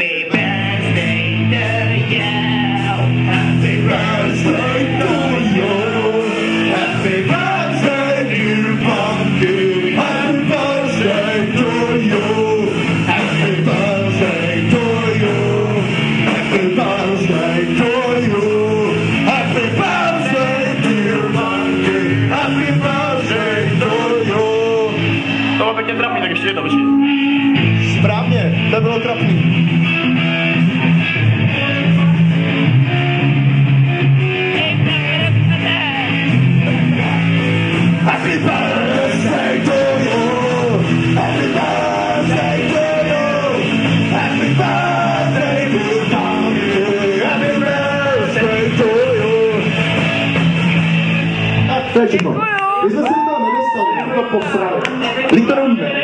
Happy birthday to you. Happy birthday to you. Happy birthday, dear pumpkin. Happy birthday to you. Happy birthday to you. Happy birthday to you. Happy birthday, dear pumpkin. Happy birthday to you. To bylo pěkně trapný, tak ještě jedno vyšší. Správně, to bylo trapný. To je všechno. Vy jste se to nedostali, to posrali. Líto neumíme.